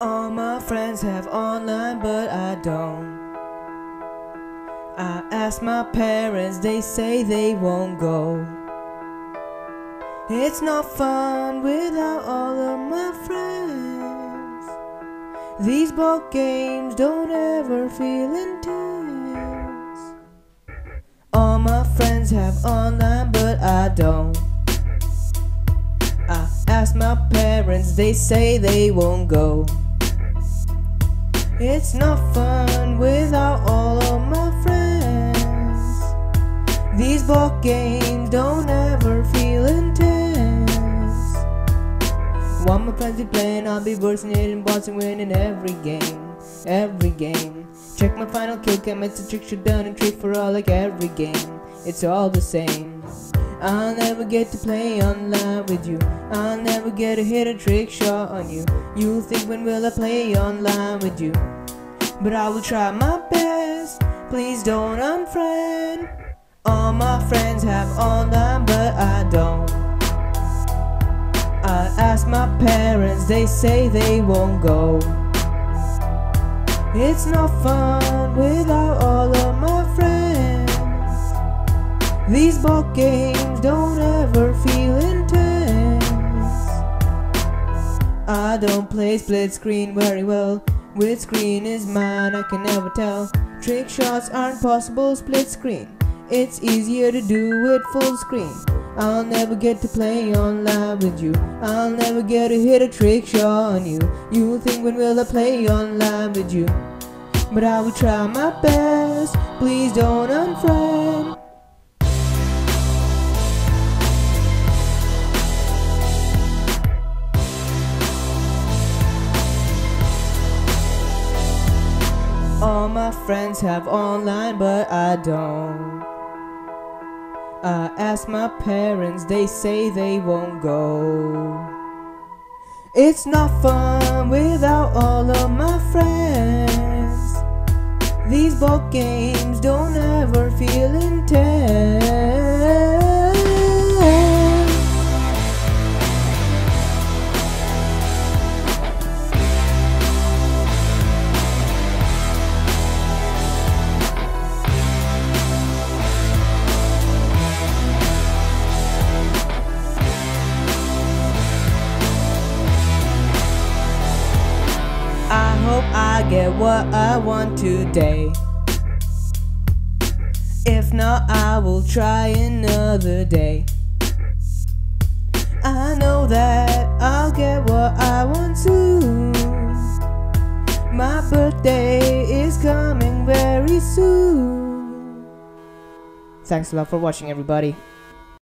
All my friends have online, but I don't. I ask my parents, they say they won't go. It's not fun without all of my friends. These board games don't ever feel intense. All my friends have online, but I don't. I ask my parents, they say they won't go. It's not fun without all of my friends. These ball games don't ever feel intense. My friends be playing, I'll be bursting it and bossing, winning every game, every game. Check my final kill cam, it's a trick shot done and trick for all like every game. It's all the same. I'll never get to play online with you. I'll never get to hit a trick shot on you. You think when will I play online with you? But I will try my best. Please don't unfriend. All my friends have online, but I don't. I ask my parents, they say they won't go. It's not fun without all of my. These ball games don't ever feel intense. I don't play split screen very well. Which screen is mine? I can never tell. Trick shots aren't possible split screen. It's easier to do it full screen. I'll never get to play online with you. I'll never get to hit a trick shot on you. You think when will I play online with you? But I will try my best. Please don't unfriend. All my friends have online, but I don't. I ask my parents, they say they won't go. It's not fun without all of my friends. These board games don't ever I get what I want today. If not, I will try another day. I know that I'll get what I want soon. My birthday is coming very soon. Thanks a lot for watching, everybody.